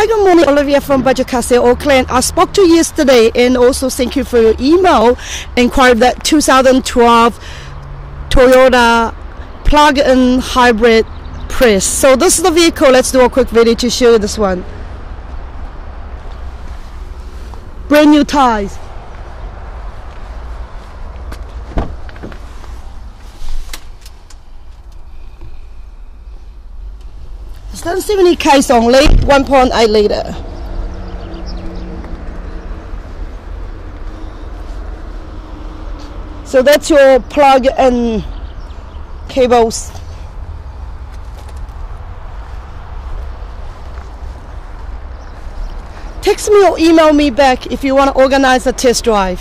Hi, good morning. Olivia from Budget Castle, Auckland. I spoke to you yesterday and also thank you for your email. Inquired that 2012 Toyota plug-in hybrid Prius. So this is the vehicle. Let's do a quick video to show you this one. Brand new tires. It's done 70 k's only, 1.8 liter. So that's your plug and cables. Text me or email me back if you want to organize a test drive.